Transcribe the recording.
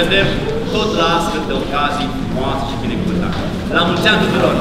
vedem tot la astfel de ocazii frumoase și binecuvântate. La mulți ani tuturor!